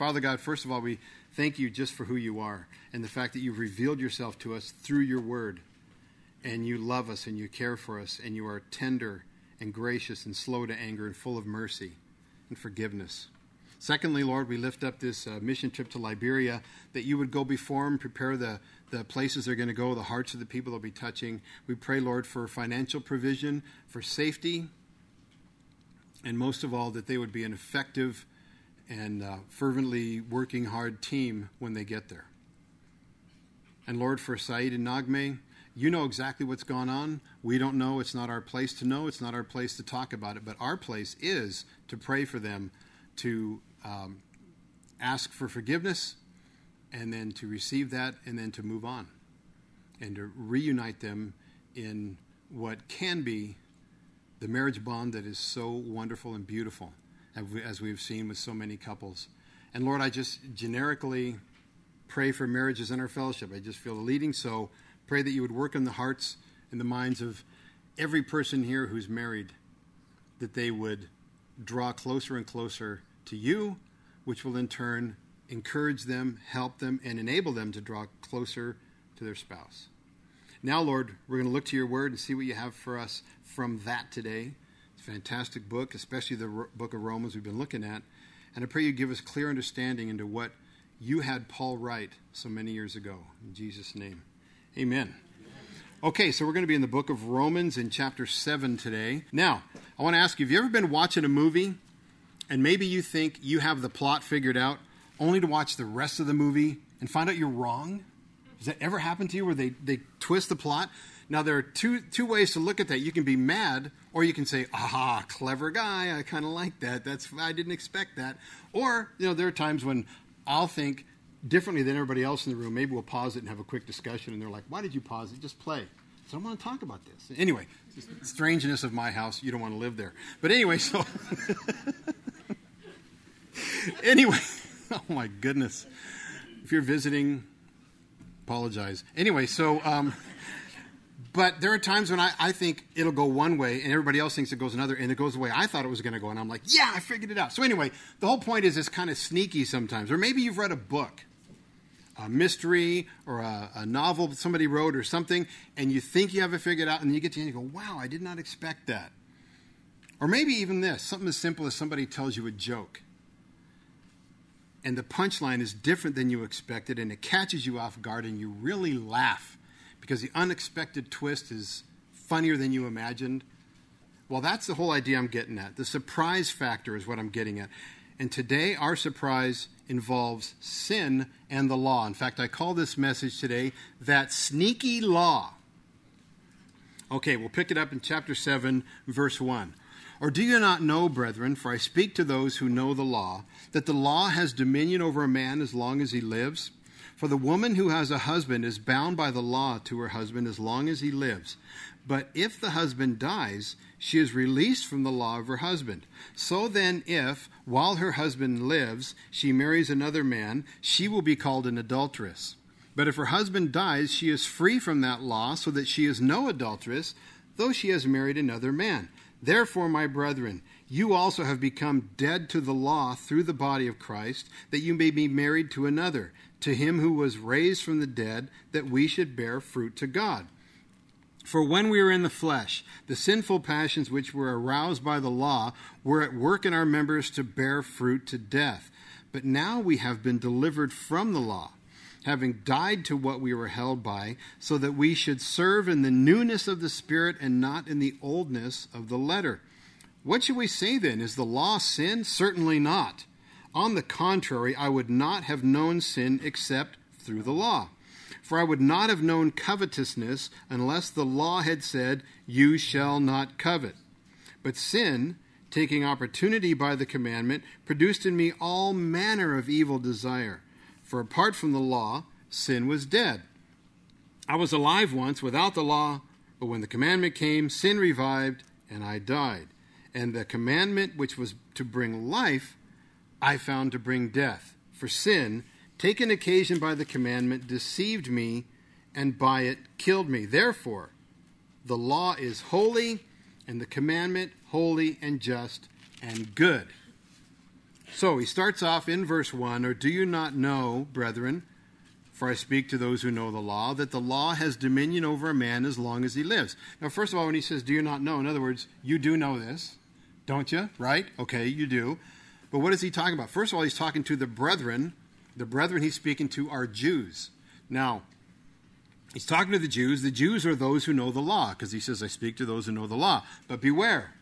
Father God, first of all, we thank you just for who you are and the fact that you've revealed yourself to us through your word. And you love us and you care for us and you are tender and gracious and slow to anger and full of mercy and forgiveness. Secondly, Lord, we lift up this uh, mission trip to Liberia that you would go before them, prepare the, the places they're going to go, the hearts of the people they'll be touching. We pray, Lord, for financial provision, for safety, and most of all, that they would be an effective and uh, fervently working hard team when they get there. And Lord, for Saeed and Naghmeh, you know exactly what's gone on. We don't know. It's not our place to know. It's not our place to talk about it. But our place is to pray for them, to um, ask for forgiveness, and then to receive that, and then to move on, and to reunite them in what can be the marriage bond that is so wonderful and beautiful as we've seen with so many couples. And Lord, I just generically pray for marriages in our fellowship. I just feel the leading. So pray that you would work in the hearts and the minds of every person here who's married, that they would draw closer and closer to you, which will in turn encourage them, help them, and enable them to draw closer to their spouse. Now, Lord, we're going to look to your word and see what you have for us from that today fantastic book, especially the book of Romans we've been looking at. And I pray you give us clear understanding into what you had Paul write so many years ago. In Jesus' name, amen. Okay, so we're going to be in the book of Romans in chapter 7 today. Now, I want to ask you have you ever been watching a movie and maybe you think you have the plot figured out only to watch the rest of the movie and find out you're wrong? Does that ever happen to you where they, they twist the plot? Now, there are two, two ways to look at that. You can be mad, or you can say, aha, clever guy. I kind of like that. That's I didn't expect that. Or, you know, there are times when I'll think differently than everybody else in the room. Maybe we'll pause it and have a quick discussion, and they're like, why did you pause it? Just play. So I want to talk about this. Anyway, strangeness of my house. You don't want to live there. But anyway, so. anyway, oh my goodness. If you're visiting, apologize. Anyway, so. Um, but there are times when I, I think it'll go one way and everybody else thinks it goes another and it goes the way I thought it was going to go. And I'm like, yeah, I figured it out. So, anyway, the whole point is it's kind of sneaky sometimes. Or maybe you've read a book, a mystery or a, a novel somebody wrote or something, and you think you have it figured out, and then you get to the end and you go, wow, I did not expect that. Or maybe even this something as simple as somebody tells you a joke. And the punchline is different than you expected, and it catches you off guard, and you really laugh because the unexpected twist is funnier than you imagined. Well, that's the whole idea I'm getting at. The surprise factor is what I'm getting at. And today, our surprise involves sin and the law. In fact, I call this message today That Sneaky Law. Okay, we'll pick it up in chapter 7, verse 1. Or do you not know, brethren, for I speak to those who know the law, that the law has dominion over a man as long as he lives? For the woman who has a husband is bound by the law to her husband as long as he lives. But if the husband dies, she is released from the law of her husband. So then, if, while her husband lives, she marries another man, she will be called an adulteress. But if her husband dies, she is free from that law, so that she is no adulteress, though she has married another man. Therefore, my brethren, you also have become dead to the law through the body of Christ, that you may be married to another to him who was raised from the dead, that we should bear fruit to God. For when we were in the flesh, the sinful passions which were aroused by the law were at work in our members to bear fruit to death. But now we have been delivered from the law, having died to what we were held by, so that we should serve in the newness of the Spirit and not in the oldness of the letter. What should we say then? Is the law sin? Certainly not. On the contrary, I would not have known sin except through the law. For I would not have known covetousness unless the law had said, You shall not covet. But sin, taking opportunity by the commandment, produced in me all manner of evil desire. For apart from the law, sin was dead. I was alive once without the law, but when the commandment came, sin revived, and I died. And the commandment which was to bring life I found to bring death. For sin, taken occasion by the commandment, deceived me, and by it killed me. Therefore, the law is holy, and the commandment holy and just and good. So he starts off in verse 1 Or do you not know, brethren, for I speak to those who know the law, that the law has dominion over a man as long as he lives? Now, first of all, when he says, Do you not know? In other words, you do know this, don't you? Right? Okay, you do. But what is he talking about? First of all, he's talking to the brethren. The brethren he's speaking to are Jews. Now, he's talking to the Jews. The Jews are those who know the law, because he says, I speak to those who know the law. But beware.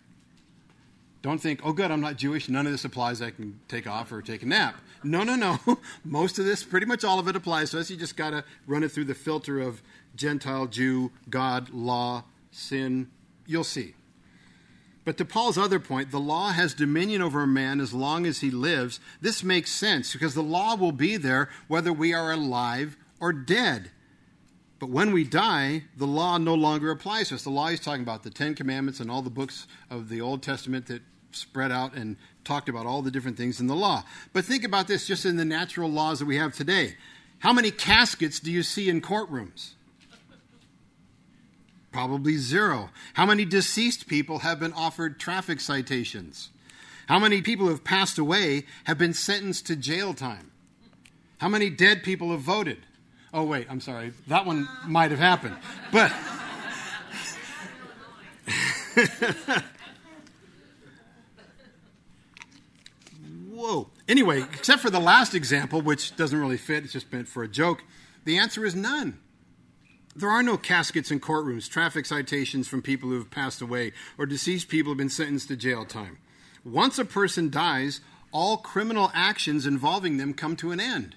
Don't think, oh, good, I'm not Jewish. None of this applies. I can take off or take a nap. No, no, no. Most of this, pretty much all of it applies to us. You just got to run it through the filter of Gentile, Jew, God, law, sin. You'll see. But to Paul's other point, the law has dominion over a man as long as he lives. This makes sense because the law will be there whether we are alive or dead. But when we die, the law no longer applies to us. The law he's talking about, the Ten Commandments and all the books of the Old Testament that spread out and talked about all the different things in the law. But think about this just in the natural laws that we have today. How many caskets do you see in courtrooms? Probably zero. How many deceased people have been offered traffic citations? How many people who have passed away have been sentenced to jail time? How many dead people have voted? Oh, wait, I'm sorry. That one might have happened. But. Whoa. Anyway, except for the last example, which doesn't really fit, it's just meant for a joke, the answer is none. There are no caskets in courtrooms, traffic citations from people who have passed away, or deceased people have been sentenced to jail time. Once a person dies, all criminal actions involving them come to an end.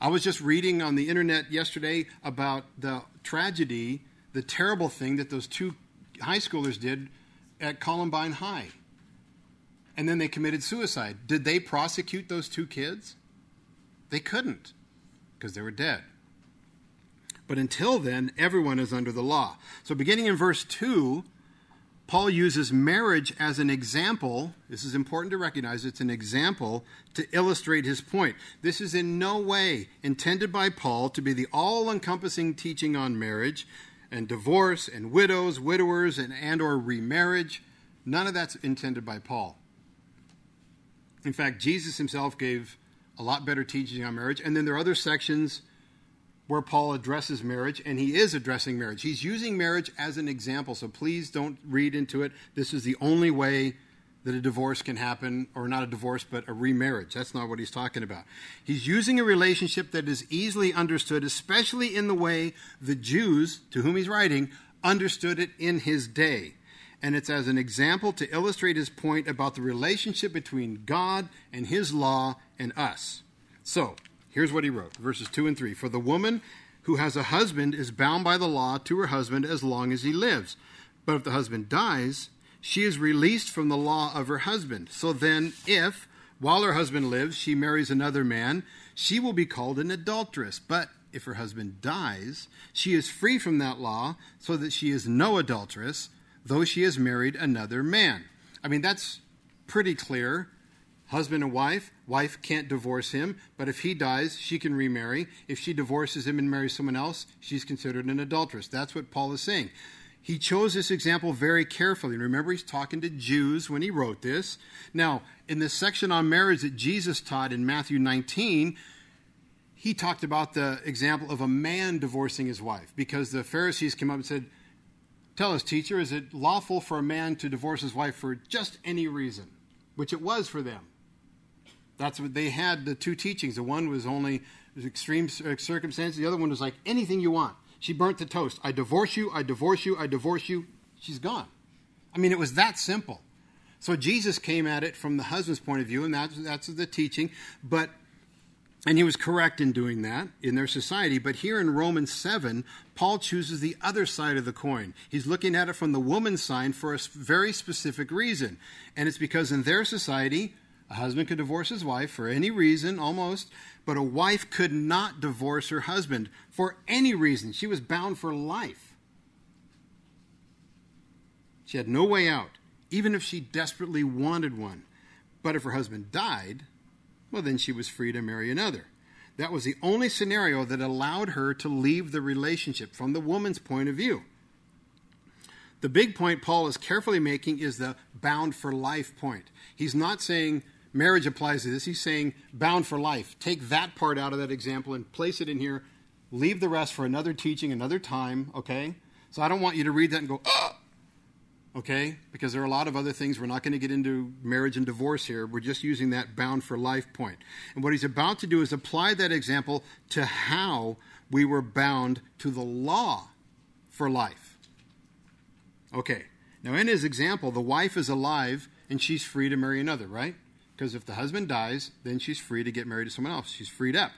I was just reading on the internet yesterday about the tragedy, the terrible thing that those two high schoolers did at Columbine High and then they committed suicide. Did they prosecute those two kids? They couldn't because they were dead. But until then, everyone is under the law. So, beginning in verse 2, Paul uses marriage as an example. This is important to recognize. It's an example to illustrate his point. This is in no way intended by Paul to be the all encompassing teaching on marriage and divorce and widows, widowers, and, and or remarriage. None of that's intended by Paul. In fact, Jesus himself gave a lot better teaching on marriage. And then there are other sections where Paul addresses marriage, and he is addressing marriage. He's using marriage as an example, so please don't read into it. This is the only way that a divorce can happen, or not a divorce, but a remarriage. That's not what he's talking about. He's using a relationship that is easily understood, especially in the way the Jews, to whom he's writing, understood it in his day and it's as an example to illustrate his point about the relationship between God and his law and us. So, here's what he wrote verses 2 and 3 For the woman who has a husband is bound by the law to her husband as long as he lives. But if the husband dies, she is released from the law of her husband. So then, if, while her husband lives, she marries another man, she will be called an adulteress. But if her husband dies, she is free from that law, so that she is no adulteress though she has married another man. I mean, that's pretty clear. Husband and wife, wife can't divorce him, but if he dies, she can remarry. If she divorces him and marries someone else, she's considered an adulteress. That's what Paul is saying. He chose this example very carefully. Remember, he's talking to Jews when he wrote this. Now, in the section on marriage that Jesus taught in Matthew 19, he talked about the example of a man divorcing his wife because the Pharisees came up and said, Tell us, teacher, is it lawful for a man to divorce his wife for just any reason? Which it was for them. That's what they had the two teachings. The one was only extreme circumstances, the other one was like anything you want. She burnt the toast. I divorce you, I divorce you, I divorce you. She's gone. I mean, it was that simple. So Jesus came at it from the husband's point of view, and that's, that's the teaching. But and he was correct in doing that in their society. But here in Romans 7, Paul chooses the other side of the coin. He's looking at it from the woman's side for a very specific reason. And it's because in their society, a husband could divorce his wife for any reason, almost, but a wife could not divorce her husband for any reason. She was bound for life. She had no way out, even if she desperately wanted one. But if her husband died, well, then she was free to marry another. That was the only scenario that allowed her to leave the relationship from the woman's point of view. The big point Paul is carefully making is the bound for life point. He's not saying marriage applies to this. He's saying bound for life. Take that part out of that example and place it in here. Leave the rest for another teaching, another time, okay? So I don't want you to read that and go, ah! Okay? Because there are a lot of other things. We're not going to get into marriage and divorce here. We're just using that bound for life point. And what he's about to do is apply that example to how we were bound to the law for life. Okay. Now, in his example, the wife is alive and she's free to marry another, right? Because if the husband dies, then she's free to get married to someone else. She's freed up.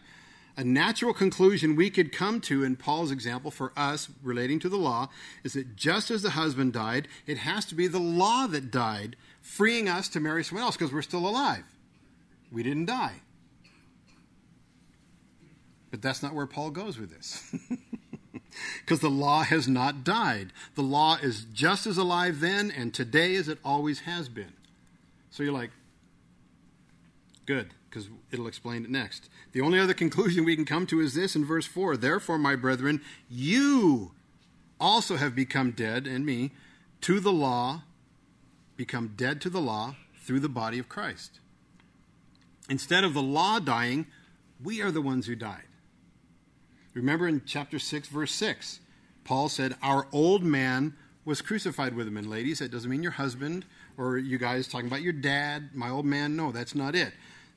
A natural conclusion we could come to in Paul's example for us relating to the law is that just as the husband died, it has to be the law that died, freeing us to marry someone else because we're still alive. We didn't die. But that's not where Paul goes with this. Because the law has not died. The law is just as alive then and today as it always has been. So you're like, good, because it'll explain it next. The only other conclusion we can come to is this in verse 4 Therefore, my brethren, you also have become dead, and me, to the law, become dead to the law through the body of Christ. Instead of the law dying, we are the ones who died. Remember in chapter 6, verse 6, Paul said, Our old man was crucified with him. And ladies, that doesn't mean your husband or you guys talking about your dad, my old man. No, that's not it.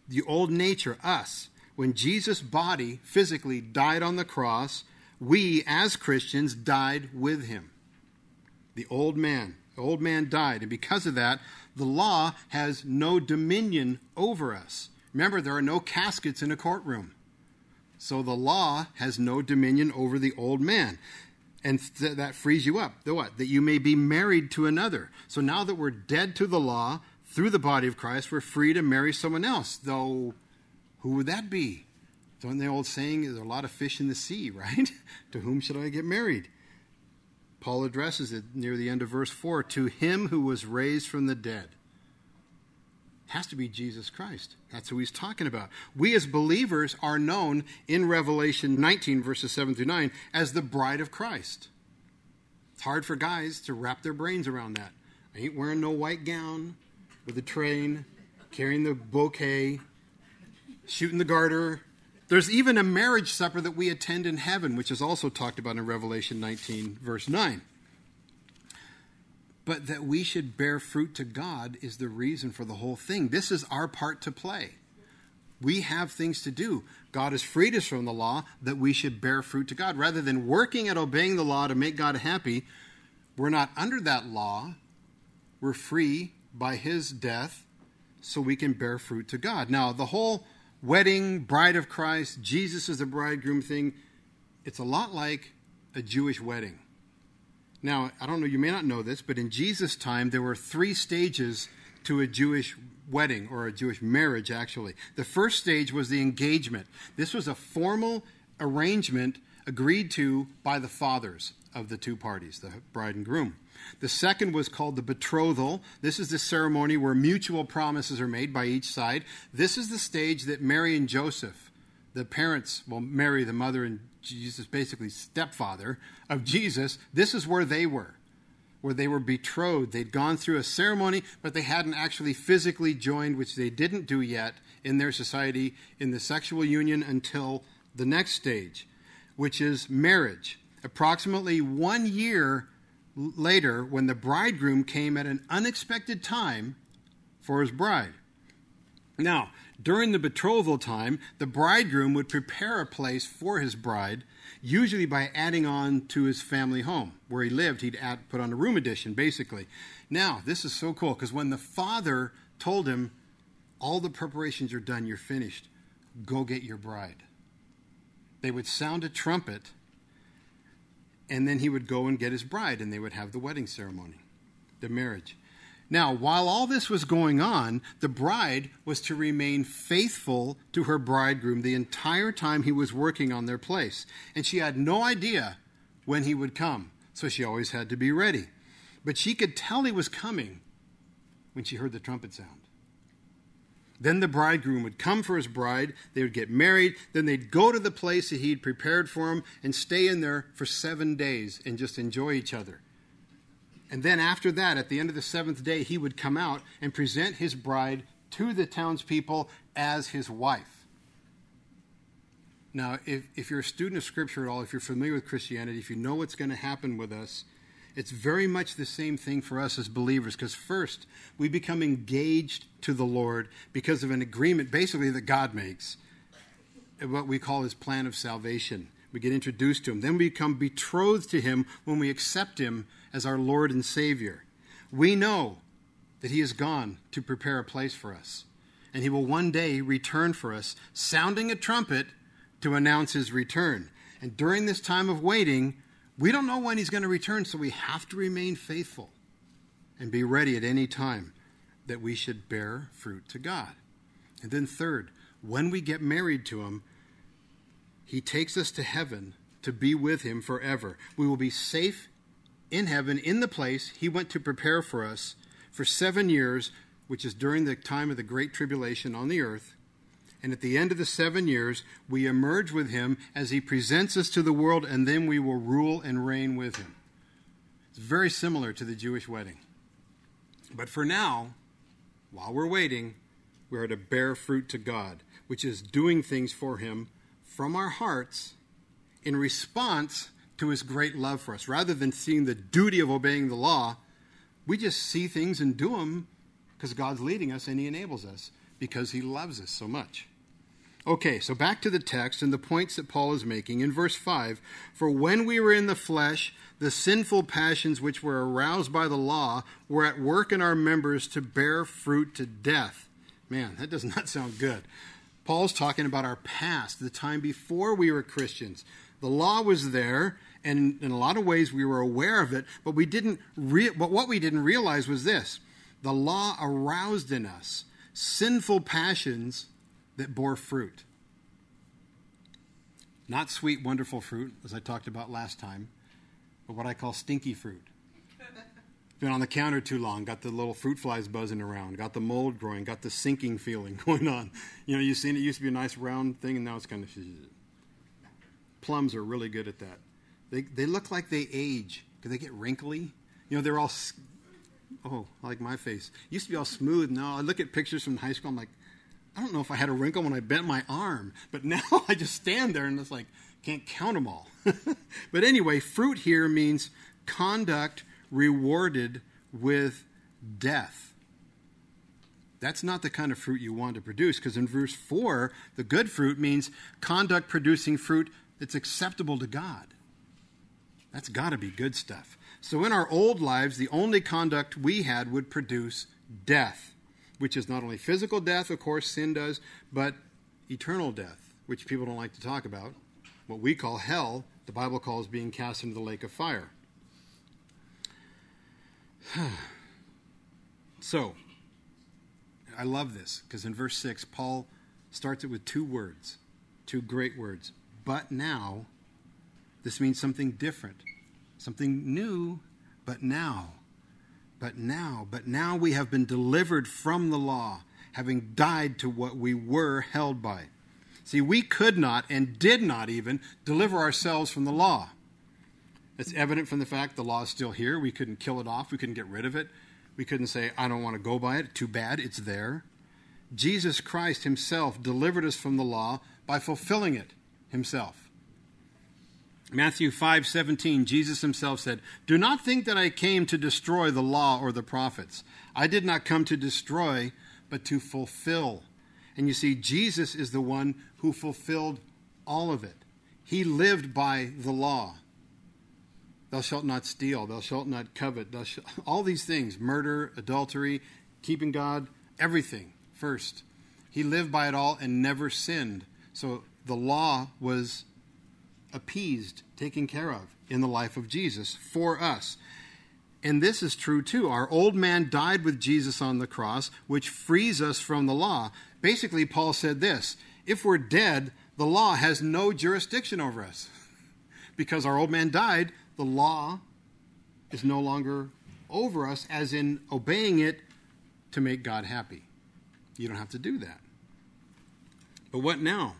The old nature, us, when Jesus' body physically died on the cross, we as Christians died with him. The old man. The old man died. And because of that, the law has no dominion over us. Remember, there are no caskets in a courtroom. So the law has no dominion over the old man. And th- that frees you up. The what? That you may be married to another. So now that we're dead to the law through the body of Christ, we're free to marry someone else. Though, who would that be? Don't the old saying, there's a lot of fish in the sea, right? to whom should I get married? Paul addresses it near the end of verse 4 to him who was raised from the dead has to be Jesus Christ. That's who he's talking about. We as believers are known in Revelation 19, verses 7 through 9, as the bride of Christ. It's hard for guys to wrap their brains around that. I ain't wearing no white gown with a train, carrying the bouquet, shooting the garter. There's even a marriage supper that we attend in heaven, which is also talked about in Revelation 19, verse 9 but that we should bear fruit to God is the reason for the whole thing. This is our part to play. We have things to do. God has freed us from the law that we should bear fruit to God. Rather than working at obeying the law to make God happy, we're not under that law. We're free by his death so we can bear fruit to God. Now, the whole wedding, bride of Christ, Jesus is the bridegroom thing, it's a lot like a Jewish wedding. Now, I don't know, you may not know this, but in Jesus' time, there were three stages to a Jewish wedding or a Jewish marriage, actually. The first stage was the engagement. This was a formal arrangement agreed to by the fathers of the two parties, the bride and groom. The second was called the betrothal. This is the ceremony where mutual promises are made by each side. This is the stage that Mary and Joseph, the parents, well, Mary, the mother and Jesus, basically stepfather of Jesus, this is where they were, where they were betrothed. They'd gone through a ceremony, but they hadn't actually physically joined, which they didn't do yet in their society in the sexual union until the next stage, which is marriage. Approximately one year later, when the bridegroom came at an unexpected time for his bride. Now, during the betrothal time, the bridegroom would prepare a place for his bride, usually by adding on to his family home. Where he lived, he'd add, put on a room addition, basically. Now, this is so cool because when the father told him, All the preparations are done, you're finished, go get your bride, they would sound a trumpet, and then he would go and get his bride, and they would have the wedding ceremony, the marriage. Now, while all this was going on, the bride was to remain faithful to her bridegroom the entire time he was working on their place. And she had no idea when he would come, so she always had to be ready. But she could tell he was coming when she heard the trumpet sound. Then the bridegroom would come for his bride, they would get married, then they'd go to the place that he'd prepared for them and stay in there for seven days and just enjoy each other. And then after that, at the end of the seventh day, he would come out and present his bride to the townspeople as his wife. Now, if, if you're a student of Scripture at all, if you're familiar with Christianity, if you know what's going to happen with us, it's very much the same thing for us as believers because first, we become engaged to the Lord because of an agreement basically that God makes, what we call his plan of salvation. We get introduced to him. Then we become betrothed to him when we accept him as our Lord and Savior. We know that he has gone to prepare a place for us, and he will one day return for us, sounding a trumpet to announce his return. And during this time of waiting, we don't know when he's going to return, so we have to remain faithful and be ready at any time that we should bear fruit to God. And then, third, when we get married to him, he takes us to heaven to be with him forever. We will be safe in heaven, in the place he went to prepare for us for seven years, which is during the time of the Great Tribulation on the earth. And at the end of the seven years, we emerge with him as he presents us to the world, and then we will rule and reign with him. It's very similar to the Jewish wedding. But for now, while we're waiting, we are to bear fruit to God, which is doing things for him from our hearts in response to his great love for us. Rather than seeing the duty of obeying the law, we just see things and do them because God's leading us and he enables us because he loves us so much. Okay, so back to the text and the points that Paul is making. In verse 5, for when we were in the flesh, the sinful passions which were aroused by the law were at work in our members to bear fruit to death. Man, that does not sound good. Paul's talking about our past, the time before we were Christians. The law was there, and in a lot of ways we were aware of it, but we didn't re- but what we didn't realize was this. The law aroused in us sinful passions that bore fruit. Not sweet, wonderful fruit, as I talked about last time, but what I call stinky fruit. Been on the counter too long, got the little fruit flies buzzing around, got the mold growing, got the sinking feeling going on. You know, you've seen it used to be a nice round thing, and now it's kind of. Plums are really good at that. They, they look like they age because they get wrinkly. You know, they're all, oh, like my face. Used to be all smooth. Now I look at pictures from high school, I'm like, I don't know if I had a wrinkle when I bent my arm, but now I just stand there and it's like, can't count them all. but anyway, fruit here means conduct rewarded with death. That's not the kind of fruit you want to produce because in verse 4, the good fruit means conduct producing fruit that's acceptable to God. That's got to be good stuff. So in our old lives, the only conduct we had would produce death which is not only physical death, of course, sin does, but eternal death, which people don't like to talk about. What we call hell, the Bible calls being cast into the lake of fire. so, I love this because in verse 6, Paul starts it with two words, two great words. But now, this means something different, something new, but now. But now, but now we have been delivered from the law, having died to what we were held by. See, we could not and did not even deliver ourselves from the law. It's evident from the fact the law is still here. We couldn't kill it off, we couldn't get rid of it. We couldn't say, I don't want to go by it. Too bad, it's there. Jesus Christ himself delivered us from the law by fulfilling it himself. Matthew 5:17 Jesus himself said, "Do not think that I came to destroy the law or the prophets. I did not come to destroy, but to fulfill." And you see Jesus is the one who fulfilled all of it. He lived by the law. Thou shalt not steal, thou shalt not covet, thou shalt, all these things, murder, adultery, keeping God, everything first. He lived by it all and never sinned. So the law was appeased, taken care of in the life of Jesus for us. And this is true too. Our old man died with Jesus on the cross, which frees us from the law. Basically, Paul said this if we're dead, the law has no jurisdiction over us. because our old man died, the law is no longer over us, as in obeying it to make God happy. You don't have to do that. But what now?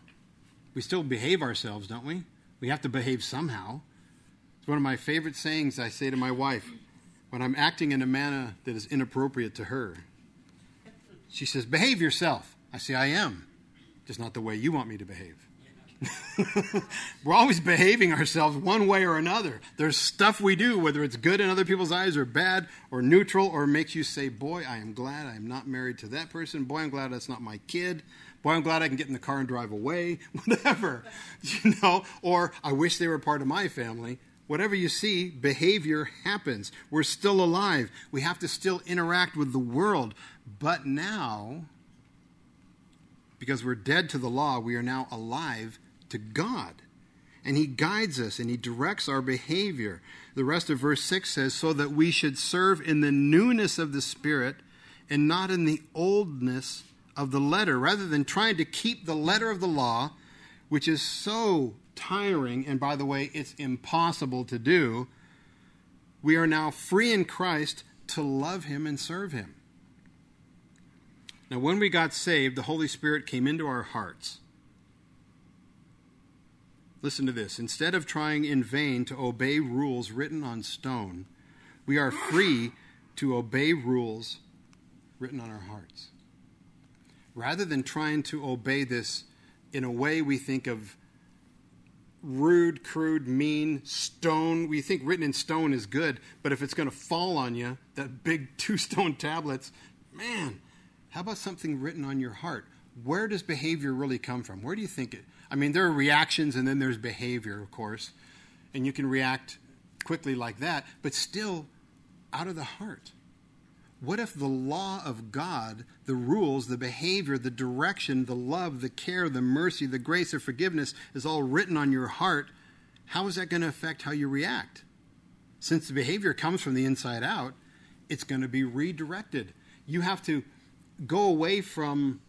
We still behave ourselves, don't we? We have to behave somehow. It's one of my favorite sayings I say to my wife when I'm acting in a manner that is inappropriate to her. She says, Behave yourself. I say, I am, just not the way you want me to behave. We're always behaving ourselves one way or another. There's stuff we do, whether it's good in other people's eyes or bad or neutral, or makes you say, Boy, I am glad I am not married to that person. Boy, I'm glad that's not my kid. Boy, I'm glad I can get in the car and drive away. Whatever. You know, or I wish they were part of my family. Whatever you see, behavior happens. We're still alive. We have to still interact with the world. But now, because we're dead to the law, we are now alive to God. And He guides us and He directs our behavior. The rest of verse 6 says, So that we should serve in the newness of the Spirit and not in the oldness of the letter, rather than trying to keep the letter of the law, which is so tiring, and by the way, it's impossible to do. We are now free in Christ to love Him and serve Him. Now, when we got saved, the Holy Spirit came into our hearts. Listen to this. Instead of trying in vain to obey rules written on stone, we are free to obey rules written on our hearts. Rather than trying to obey this in a way we think of rude, crude, mean, stone. We think written in stone is good, but if it's going to fall on you, that big two stone tablets, man, how about something written on your heart? Where does behavior really come from? Where do you think it? I mean, there are reactions and then there's behavior, of course, and you can react quickly like that, but still out of the heart. What if the law of God, the rules, the behavior, the direction, the love, the care, the mercy, the grace, the forgiveness is all written on your heart? How is that going to affect how you react? Since the behavior comes from the inside out, it's going to be redirected. You have to go away from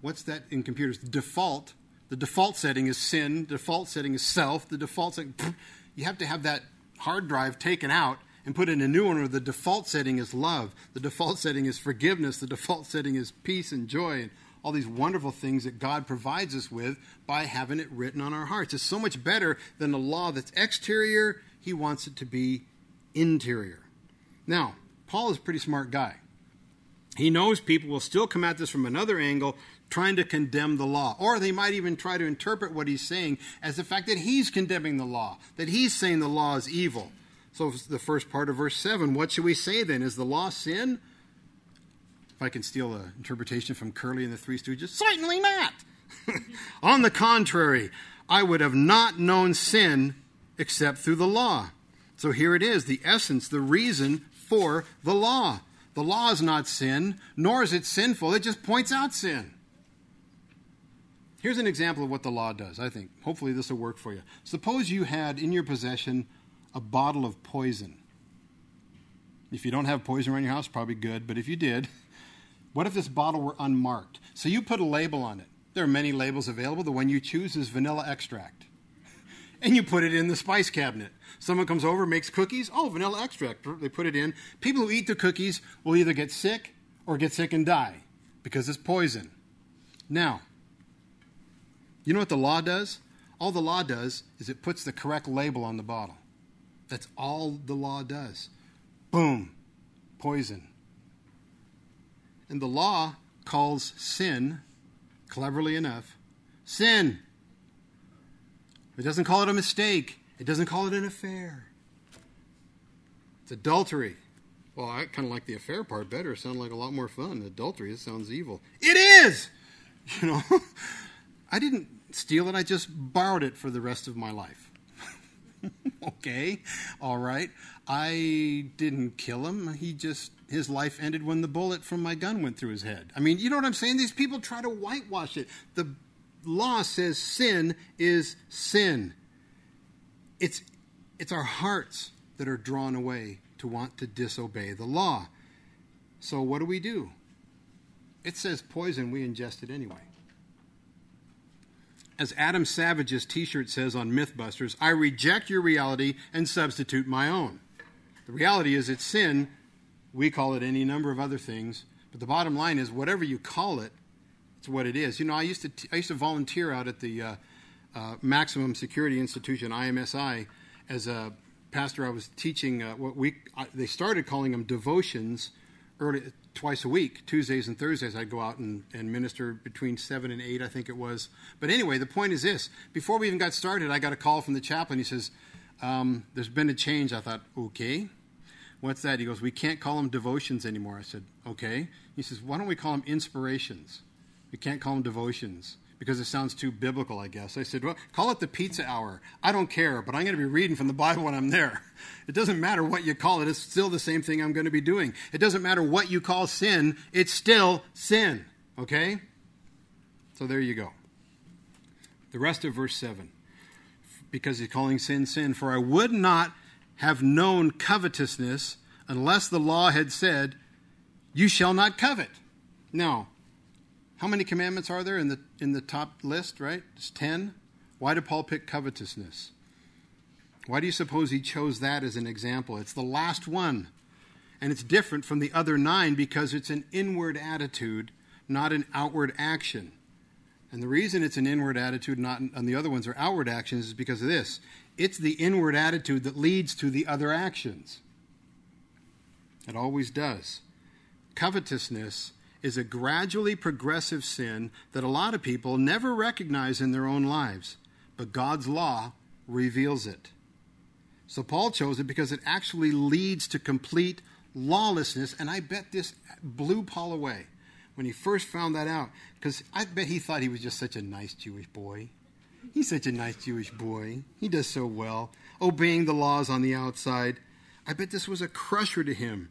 what's that in computers? Default. The default setting is sin, the default setting is self, the default setting. You have to have that hard drive taken out and put in a new one where the default setting is love, the default setting is forgiveness, the default setting is peace and joy, and all these wonderful things that God provides us with by having it written on our hearts. It's so much better than a law that's exterior. He wants it to be interior. Now, Paul is a pretty smart guy. He knows people will still come at this from another angle, trying to condemn the law. Or they might even try to interpret what he's saying as the fact that he's condemning the law, that he's saying the law is evil. So, the first part of verse 7 what should we say then? Is the law sin? If I can steal an interpretation from Curly and the Three Stooges, certainly not. On the contrary, I would have not known sin except through the law. So here it is the essence, the reason for the law. The law is not sin, nor is it sinful, it just points out sin. Here's an example of what the law does, I think. Hopefully, this will work for you. Suppose you had in your possession a bottle of poison. If you don't have poison around your house, probably good, but if you did, what if this bottle were unmarked? So you put a label on it. There are many labels available. The one you choose is vanilla extract. And you put it in the spice cabinet. Someone comes over, makes cookies. Oh, vanilla extract. They put it in. People who eat the cookies will either get sick or get sick and die because it's poison. Now, you know what the law does? All the law does is it puts the correct label on the bottle. That's all the law does. Boom, poison. And the law calls sin, cleverly enough, sin. It doesn't call it a mistake, it doesn't call it an affair. It's adultery. Well, I kind of like the affair part better. It sounds like a lot more fun. Adultery, it sounds evil. It is! You know, I didn't steal it, I just borrowed it for the rest of my life. okay, all right. I didn't kill him. He just, his life ended when the bullet from my gun went through his head. I mean, you know what I'm saying? These people try to whitewash it. The law says sin is sin. It's, it's our hearts that are drawn away to want to disobey the law. So what do we do? It says poison, we ingest it anyway as Adam Savage's t shirt says on Mythbusters, I reject your reality and substitute my own. The reality is it's sin. We call it any number of other things. But the bottom line is, whatever you call it, it's what it is. You know, I used to, t- I used to volunteer out at the uh, uh, Maximum Security Institution, IMSI, as a pastor. I was teaching uh, what we, they started calling them devotions early twice a week, Tuesdays and Thursdays. I'd go out and, and minister between seven and eight, I think it was. But anyway, the point is this: before we even got started, I got a call from the chaplain. He says, um, "There's been a change." I thought, "Okay, what's that?" He goes, "We can't call them devotions anymore." I said, "Okay." He says, "Why don't we call them inspirations? We can't call them devotions." Because it sounds too biblical, I guess. I said, well, call it the pizza hour. I don't care, but I'm going to be reading from the Bible when I'm there. It doesn't matter what you call it, it's still the same thing I'm going to be doing. It doesn't matter what you call sin, it's still sin. Okay? So there you go. The rest of verse 7. Because he's calling sin sin. For I would not have known covetousness unless the law had said, You shall not covet. Now, how many commandments are there in the, in the top list, right? It's 10. Why did Paul pick covetousness? Why do you suppose he chose that as an example? It's the last one. And it's different from the other nine because it's an inward attitude, not an outward action. And the reason it's an inward attitude, not and the other ones are outward actions, is because of this. It's the inward attitude that leads to the other actions. It always does. Covetousness is a gradually progressive sin that a lot of people never recognize in their own lives, but God's law reveals it. So Paul chose it because it actually leads to complete lawlessness, and I bet this blew Paul away when he first found that out, because I bet he thought he was just such a nice Jewish boy. He's such a nice Jewish boy. He does so well, obeying the laws on the outside. I bet this was a crusher to him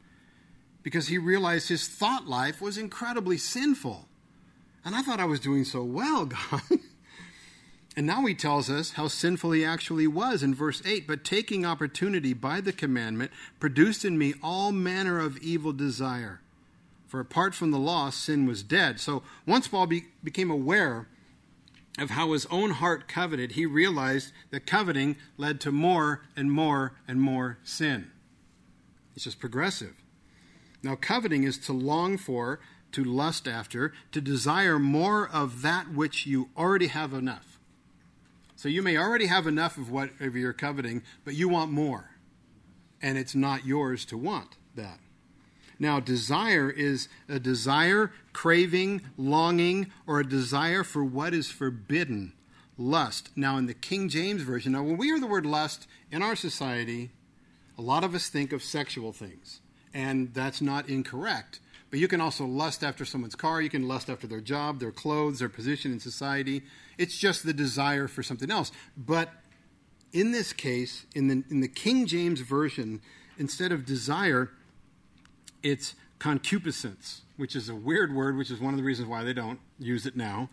because he realized his thought life was incredibly sinful. And I thought I was doing so well, God. and now he tells us how sinful he actually was in verse 8. But taking opportunity by the commandment produced in me all manner of evil desire. For apart from the law, sin was dead. So once Paul be, became aware of how his own heart coveted, he realized that coveting led to more and more and more sin. It's just progressive. Now, coveting is to long for, to lust after, to desire more of that which you already have enough. So you may already have enough of whatever you're coveting, but you want more. And it's not yours to want that. Now, desire is a desire, craving, longing, or a desire for what is forbidden. Lust. Now, in the King James Version, now when we hear the word lust in our society, a lot of us think of sexual things and that's not incorrect. But you can also lust after someone's car, you can lust after their job, their clothes, their position in society. It's just the desire for something else. But in this case, in the, in the King James Version, instead of desire, it's concupiscence, which is a weird word, which is one of the reasons why they don't use it now.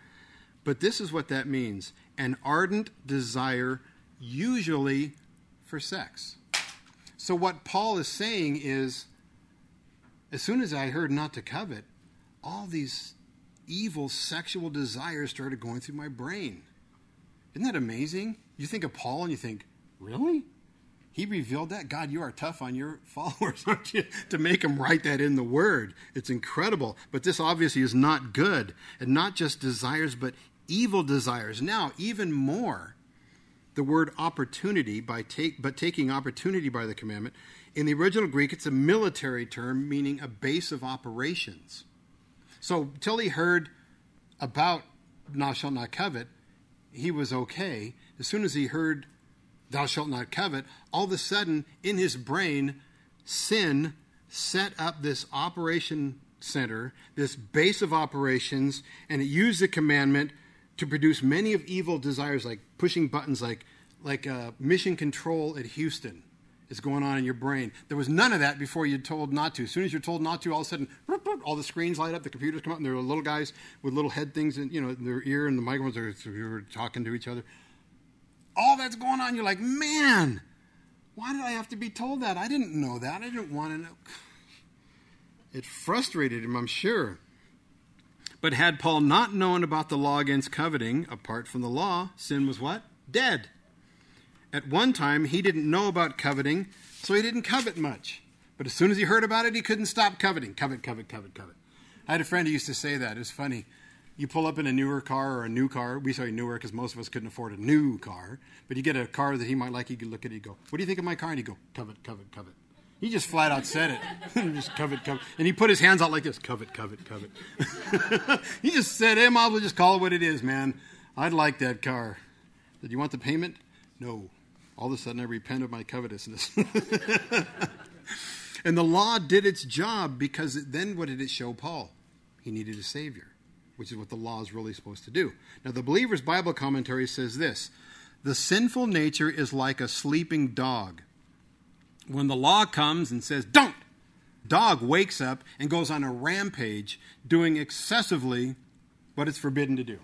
But this is what that means an ardent desire, usually for sex. So, what Paul is saying is as soon as I heard not to covet, all these evil sexual desires started going through my brain. Isn't that amazing? You think of Paul and you think, really? He revealed that? God, you are tough on your followers, aren't you? to make them write that in the Word. It's incredible. But this obviously is not good. And not just desires, but evil desires. Now, even more, the word opportunity, by take, but taking opportunity by the commandment, in the original Greek, it's a military term meaning a base of operations. So, till he heard about thou shalt not covet, he was okay. As soon as he heard thou shalt not covet, all of a sudden in his brain, sin set up this operation center, this base of operations, and it used the commandment to produce many of evil desires like pushing buttons like like uh, mission control at Houston is going on in your brain. There was none of that before you're told not to. As soon as you're told not to, all of a sudden, all the screens light up, the computers come up, and there are little guys with little head things in, you know, in their ear, and the microphones are, You're talking to each other. All that's going on, you're like, man, why did I have to be told that? I didn't know that. I didn't want to know. It frustrated him, I'm sure. But had Paul not known about the law against coveting, apart from the law, sin was what? Dead. At one time, he didn't know about coveting, so he didn't covet much. But as soon as he heard about it, he couldn't stop coveting. Covet, covet, covet, covet. I had a friend who used to say that. It was funny. You pull up in a newer car or a new car. We say newer because most of us couldn't afford a new car. But you get a car that he might like, you could look at it and go, What do you think of my car? And he'd go, Covet, covet, covet. He just flat out said it. just covet, covet. And he put his hands out like this covet, covet, covet. he just said, hey, as well just call it what it is, man. I'd like that car. Did you want the payment? No. All of a sudden, I repent of my covetousness. and the law did its job because then what did it show Paul? He needed a Savior, which is what the law is really supposed to do. Now, the Believer's Bible commentary says this The sinful nature is like a sleeping dog. When the law comes and says, Don't! Dog wakes up and goes on a rampage, doing excessively what it's forbidden to do.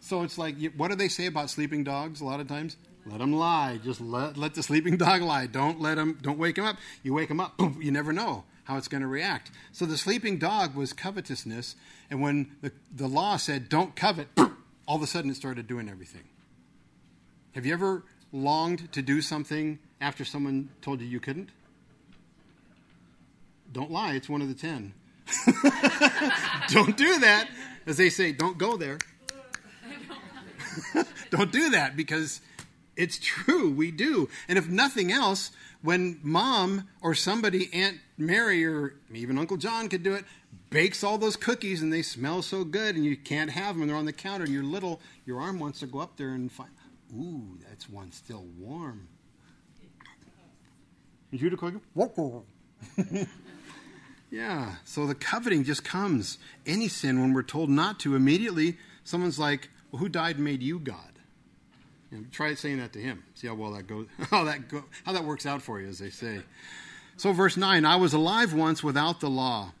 So it's like, what do they say about sleeping dogs a lot of times? Let them lie. Just let, let the sleeping dog lie. Don't let him, don't wake him up. You wake him up, boom, you never know how it's going to react. So the sleeping dog was covetousness. And when the, the law said, don't covet, all of a sudden it started doing everything. Have you ever longed to do something after someone told you you couldn't? Don't lie, it's one of the ten. don't do that. As they say, don't go there. Don't do that because it's true. We do. And if nothing else, when mom or somebody, Aunt Mary or even Uncle John could do it, bakes all those cookies and they smell so good and you can't have them and they're on the counter and your little, your arm wants to go up there and find, ooh, that's one still warm. Is you the cookie? yeah, so the coveting just comes. Any sin, when we're told not to, immediately someone's like, well, who died and made you God? Know, try saying that to him. See how well that goes, how that go, how that works out for you, as they say. So, verse nine: I was alive once without the law.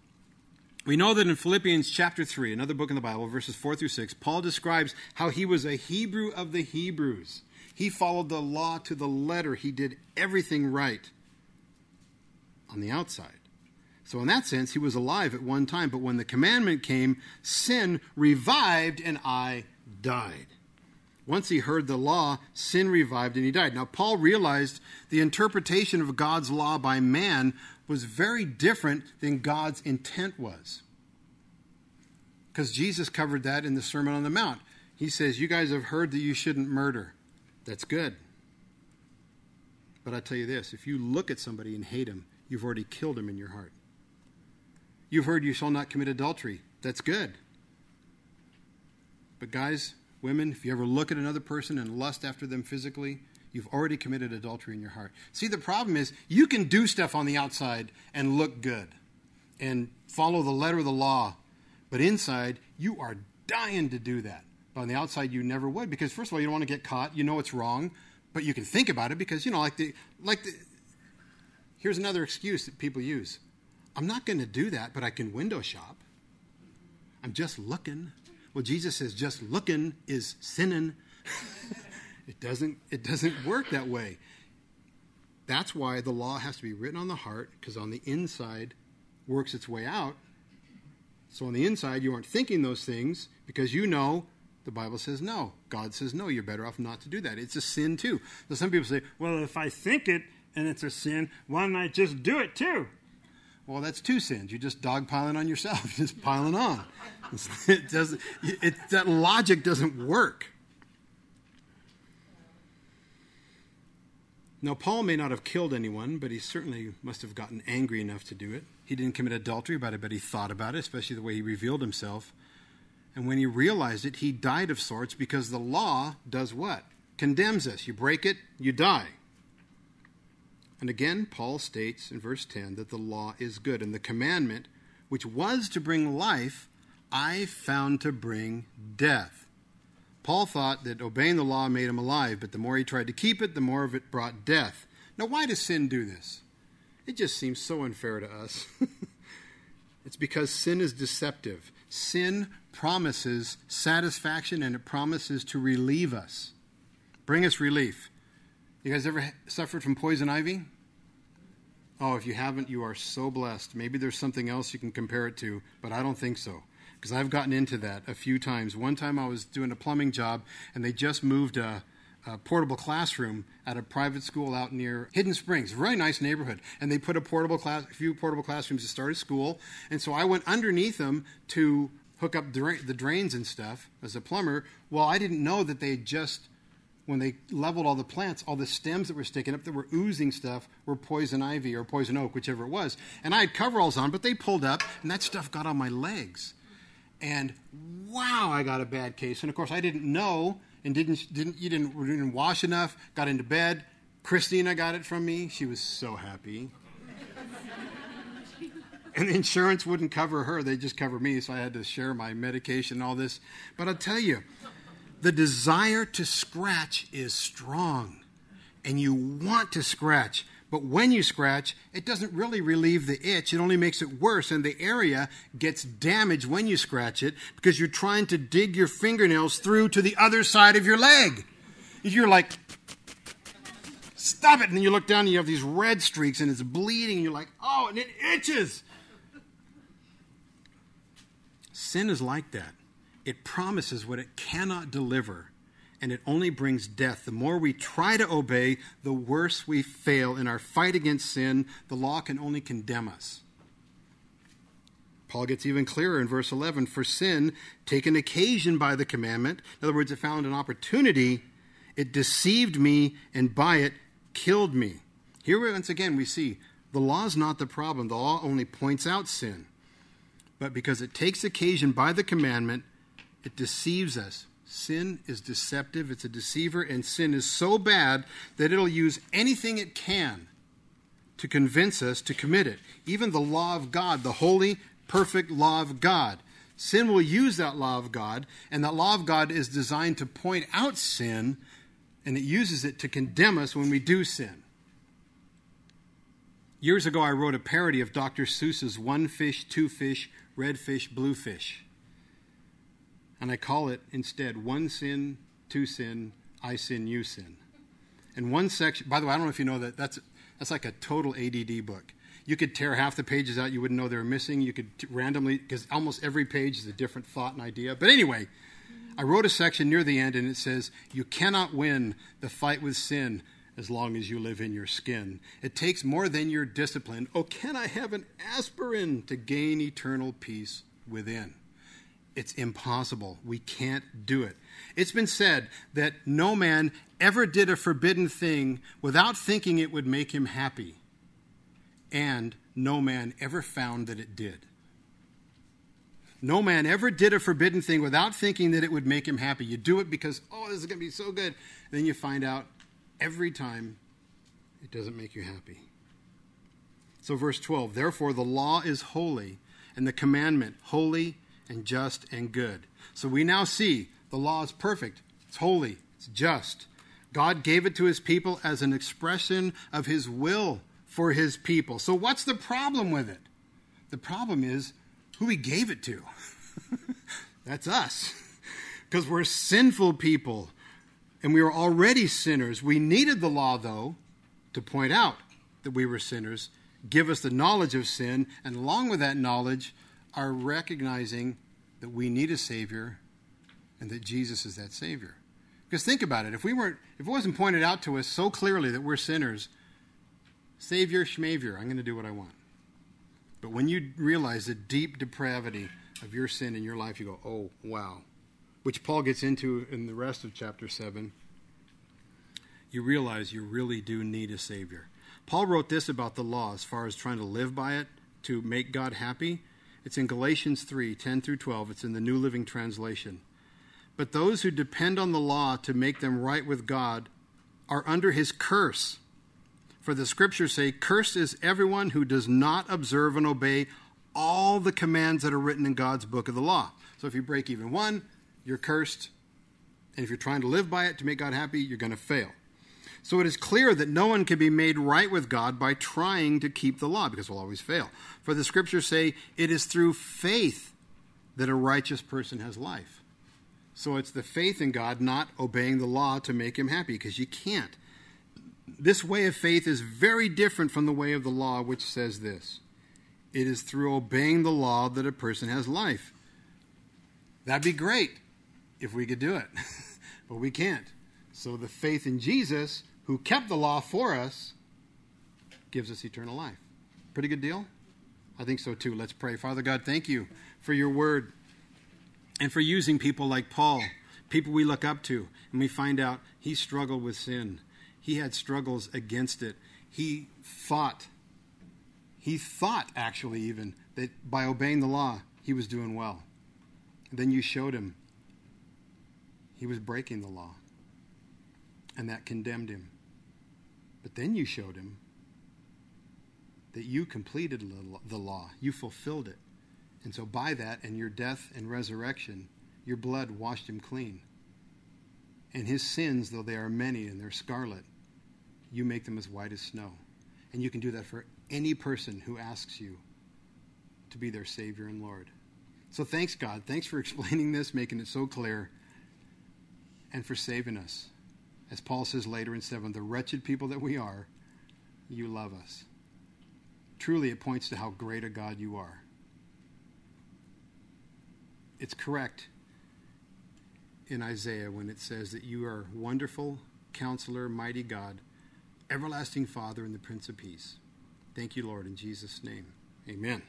We know that in Philippians chapter 3, another book in the Bible, verses 4 through 6, Paul describes how he was a Hebrew of the Hebrews. He followed the law to the letter, he did everything right on the outside. So, in that sense, he was alive at one time, but when the commandment came, sin revived and I died. Once he heard the law, sin revived and he died. Now, Paul realized the interpretation of God's law by man was very different than God's intent was. Because Jesus covered that in the Sermon on the Mount. He says, You guys have heard that you shouldn't murder. That's good. But I tell you this if you look at somebody and hate him, you've already killed him in your heart. You've heard you shall not commit adultery. That's good. But, guys, women, if you ever look at another person and lust after them physically, you've already committed adultery in your heart. See, the problem is you can do stuff on the outside and look good and follow the letter of the law, but inside, you are dying to do that. But on the outside, you never would because, first of all, you don't want to get caught. You know it's wrong, but you can think about it because, you know, like the, like the, here's another excuse that people use I'm not going to do that, but I can window shop. I'm just looking. Well, Jesus says just looking is sinning. it doesn't it doesn't work that way. That's why the law has to be written on the heart because on the inside works its way out. So on the inside you aren't thinking those things because you know the Bible says no. God says no, you're better off not to do that. It's a sin too. So some people say, "Well, if I think it and it's a sin, why don't I just do it too?" Well, that's two sins. You're just dogpiling on yourself, just piling on. It doesn't, it, that logic doesn't work. Now, Paul may not have killed anyone, but he certainly must have gotten angry enough to do it. He didn't commit adultery, about it, but he thought about it, especially the way he revealed himself. And when he realized it, he died of sorts because the law does what? Condemns us. You break it, you die. And again, Paul states in verse 10 that the law is good, and the commandment, which was to bring life, I found to bring death. Paul thought that obeying the law made him alive, but the more he tried to keep it, the more of it brought death. Now, why does sin do this? It just seems so unfair to us. it's because sin is deceptive. Sin promises satisfaction and it promises to relieve us, bring us relief. You guys ever suffered from poison ivy? Oh, if you haven't, you are so blessed. Maybe there's something else you can compare it to, but I don't think so. Because I've gotten into that a few times. One time I was doing a plumbing job, and they just moved a, a portable classroom at a private school out near Hidden Springs, really nice neighborhood. And they put a portable class, a few portable classrooms to start a school. And so I went underneath them to hook up dra- the drains and stuff as a plumber. Well, I didn't know that they just when they leveled all the plants, all the stems that were sticking up that were oozing stuff were poison ivy or poison oak, whichever it was. And I had coveralls on, but they pulled up, and that stuff got on my legs. And wow, I got a bad case. And of course, I didn't know, and didn't didn't you didn't didn't wash enough. Got into bed. Christina got it from me. She was so happy. and the insurance wouldn't cover her; they just cover me. So I had to share my medication and all this. But I'll tell you the desire to scratch is strong, and you want to scratch. But when you scratch, it doesn't really relieve the itch. It only makes it worse, and the area gets damaged when you scratch it because you're trying to dig your fingernails through to the other side of your leg. You're like, stop it. And then you look down and you have these red streaks and it's bleeding. And you're like, oh, and it itches. Sin is like that it promises what it cannot deliver, and it only brings death. The more we try to obey, the worse we fail in our fight against sin. The law can only condemn us. Paul gets even clearer in verse 11 For sin, taken occasion by the commandment, in other words, it found an opportunity, it deceived me, and by it killed me. Here, once again, we see the law is not the problem. The law only points out sin. But because it takes occasion by the commandment, it deceives us. Sin is deceptive, it's a deceiver, and sin is so bad that it'll use anything it can to convince us to commit it. Even the law of God, the holy, perfect law of God. Sin will use that law of God, and that law of God is designed to point out sin, and it uses it to condemn us when we do sin. Years ago, I wrote a parody of Dr. Seuss's One Fish, Two Fish, Red Fish, Blue Fish. And I call it instead one sin, two sin, I sin, you sin. And one section, by the way, I don't know if you know that that's, that's like a total ADD book. You could tear half the pages out, you wouldn't know they were missing. You could t- randomly, because almost every page is a different thought and idea. But anyway, I wrote a section near the end and it says, You cannot win the fight with sin as long as you live in your skin. It takes more than your discipline. Oh, can I have an aspirin to gain eternal peace within? It's impossible. We can't do it. It's been said that no man ever did a forbidden thing without thinking it would make him happy, and no man ever found that it did. No man ever did a forbidden thing without thinking that it would make him happy. You do it because, oh, this is going to be so good. And then you find out every time it doesn't make you happy. So, verse 12 Therefore, the law is holy, and the commandment holy and just and good. So we now see the law is perfect, it's holy, it's just. God gave it to his people as an expression of his will for his people. So what's the problem with it? The problem is who he gave it to. That's us. Because we're sinful people and we were already sinners. We needed the law, though, to point out that we were sinners, give us the knowledge of sin, and along with that knowledge, are recognizing that we need a Savior and that Jesus is that Savior. Because think about it, if we weren't, if it wasn't pointed out to us so clearly that we're sinners, Savior, Schmavior, I'm going to do what I want. But when you realize the deep depravity of your sin in your life, you go, oh, wow. Which Paul gets into in the rest of chapter 7. You realize you really do need a Savior. Paul wrote this about the law as far as trying to live by it to make God happy. It's in Galatians 3 10 through 12. It's in the New Living Translation. But those who depend on the law to make them right with God are under his curse. For the scriptures say, Cursed is everyone who does not observe and obey all the commands that are written in God's book of the law. So if you break even one, you're cursed. And if you're trying to live by it to make God happy, you're going to fail. So it is clear that no one can be made right with God by trying to keep the law, because we'll always fail. For the scriptures say it is through faith that a righteous person has life. So it's the faith in God, not obeying the law to make him happy, because you can't. This way of faith is very different from the way of the law, which says this it is through obeying the law that a person has life. That'd be great if we could do it, but we can't. So the faith in Jesus who kept the law for us, gives us eternal life. Pretty good deal? I think so too. Let's pray. Father God, thank you for your word and for using people like Paul, people we look up to, and we find out he struggled with sin. He had struggles against it. He fought. He thought, actually, even, that by obeying the law, he was doing well. then you showed him he was breaking the law, and that condemned him. But then you showed him that you completed the law, you fulfilled it. And so, by that and your death and resurrection, your blood washed him clean. And his sins, though they are many and they're scarlet, you make them as white as snow. And you can do that for any person who asks you to be their Savior and Lord. So thanks, God. Thanks for explaining this, making it so clear, and for saving us. As Paul says later in 7, the wretched people that we are, you love us. Truly, it points to how great a God you are. It's correct in Isaiah when it says that you are wonderful, counselor, mighty God, everlasting Father, and the Prince of Peace. Thank you, Lord, in Jesus' name. Amen.